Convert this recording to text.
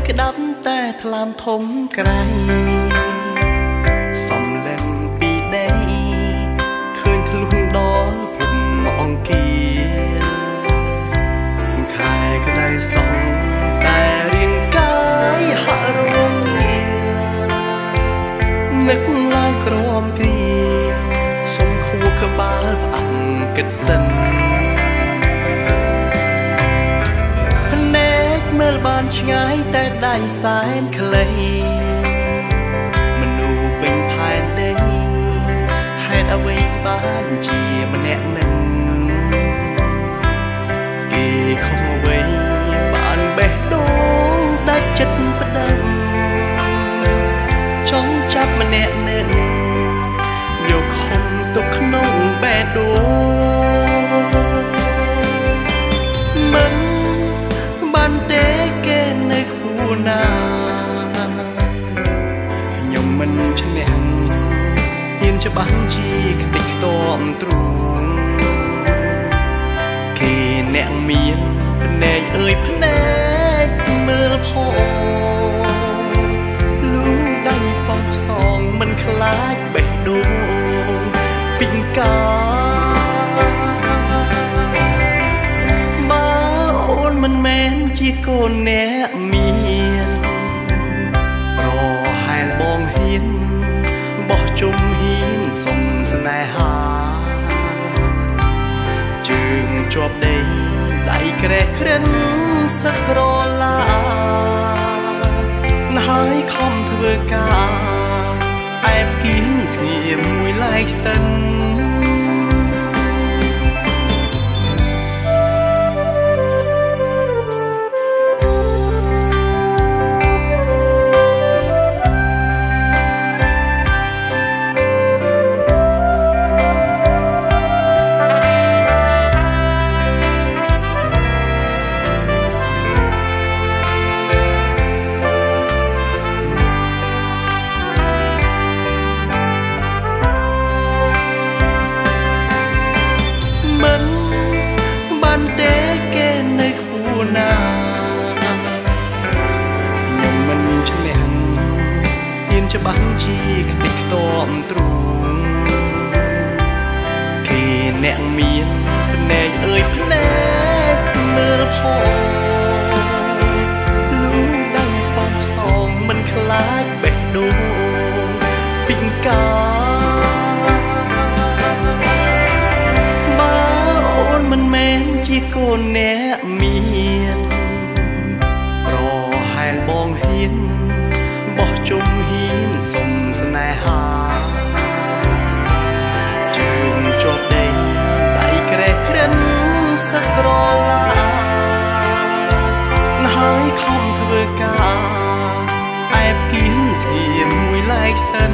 មួយក្តាប់តែថ្លាមធំក្រៃសំលេងពីដីឃើញធ្លុះដល់ព្រំអង្គាខែក្តៅសងតែរាងកាយហាក់រងងានឹកឡើងក្រមគ្រាសុំខួរក្បាលផ្អាំគិតសិន លបានឆ្ងាយតែដៃសែនខ្លីមនុស្សពេញផែនដីហេតុអ្វីបានជាម្នាក់នឹង ច្បាស់ជាខ្ទេចខ្ទាំទ្រូងគេអ្នកមានភ្នែកអើយភ្នែកមើលផងលូដៃប៉ោះសងមិនខ្លាចបេះដូងពីងកាមិនមែនជាកូនអ្នកមាន ជាប់ដីដៃក្រេះក្រិនសឹកក្រឡាណាហើយខំធ្វើការអែបគៀនស្ងៀមមួយឡែកសិន ច្បាស់ជាខ្ទេចខ្ទាំទ្រូងគេអ្នកមានភ្នែកអើយភ្នែកមើលផងលូដៃប៉ោះសងមិនខ្លាចបេះដូងពីងកាបើអូនមិនមែនជាកូនអ្នកមានប្រហែលបងហ៊ាន ខំធ្វើការអែបគៀនស្ងៀមមួយឡែកសិន